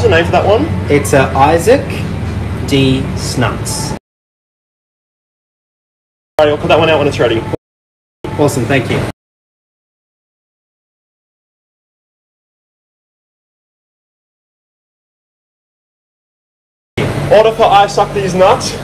What's the name for that one? It's uh, Isaac D. Snuts. All right, I'll put that one out when it's ready. Awesome, thank you. Order for I Suck These Nuts.